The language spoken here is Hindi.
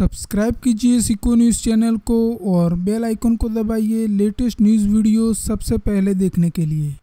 सब्सक्राइब कीजिए सिको न्यूज़ चैनल को और बेल आइकन को दबाइए लेटेस्ट न्यूज़ वीडियो सबसे पहले देखने के लिए।